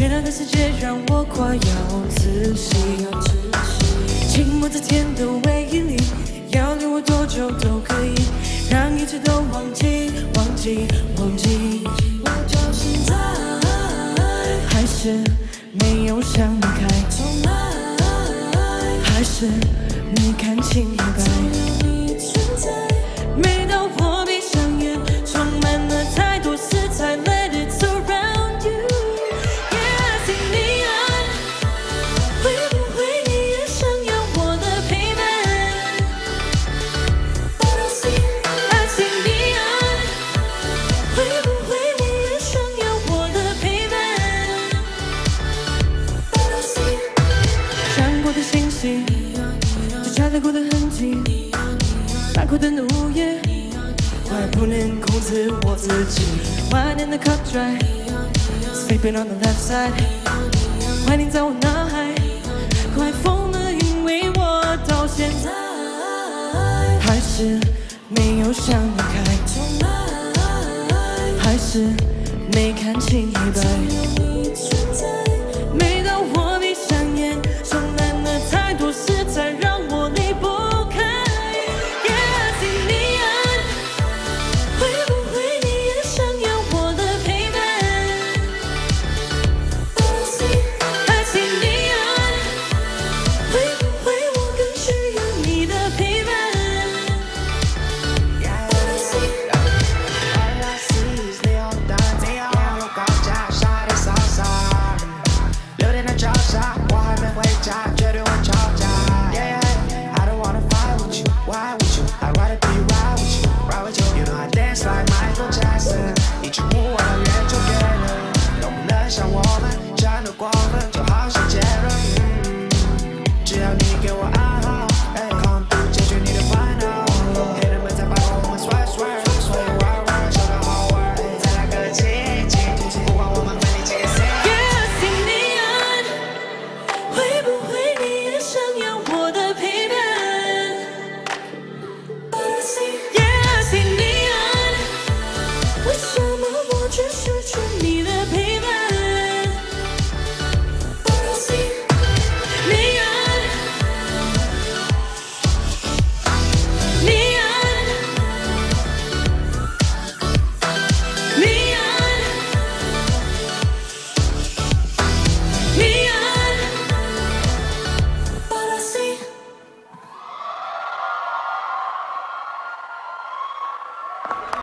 这个世界让我快要窒息，寂寞在天的回忆里，要留我多久都可以，让一切都忘记，忘记，忘记。我到现在还是没有想开，从来还是没看清打过的怒夜，快不能控制我自己。怀念的 cut dry, sleeping on the left side，怀念在我脑海，快疯了，因为我到现在还是没有想离开，还是没看清黑白。just